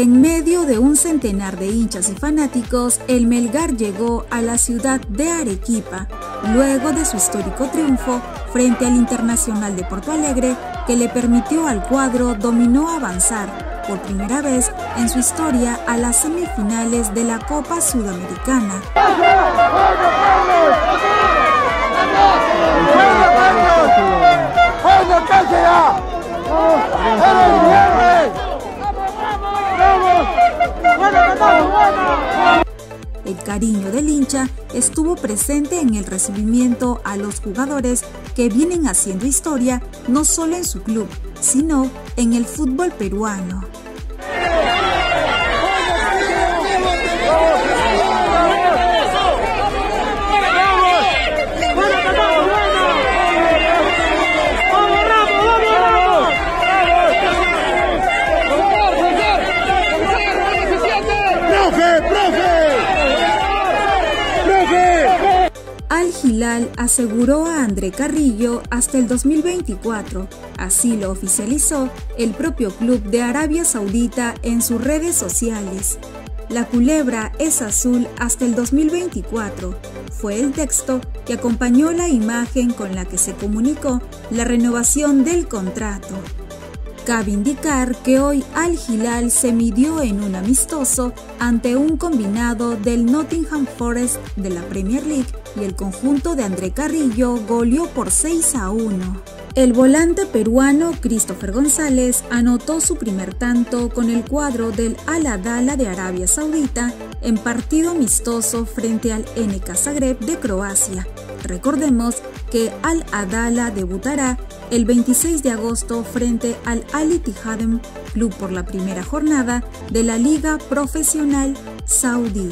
En medio de un centenar de hinchas y fanáticos, el Melgar llegó a la ciudad de Arequipa, luego de su histórico triunfo frente al Internacional de Porto Alegre, que le permitió al cuadro dominó avanzar por primera vez en su historia a las semifinales de la Copa Sudamericana. Cariño del hincha estuvo presente en el recibimiento a los jugadores que vienen haciendo historia no solo en su club, sino en el fútbol peruano. Al Hilal aseguró a André Carrillo hasta el 2024. Así lo oficializó el propio club de Arabia Saudita en sus redes sociales. La culebra es azul hasta el 2024. Fue el texto que acompañó la imagen con la que se comunicó la renovación del contrato. Cabe indicar que hoy Al Hilal se midió en un amistoso ante un combinado del Nottingham Forest de la Premier League y el conjunto de André Carrillo goleó por 6 a 1. El volante peruano Christopher González anotó su primer tanto con el cuadro del Al Adala de Arabia Saudita en partido amistoso frente al NK Zagreb de Croacia. Recordemos que Al Adala debutará el 26 de agosto frente al Al Ittihad club por la primera jornada de la Liga Profesional Saudí.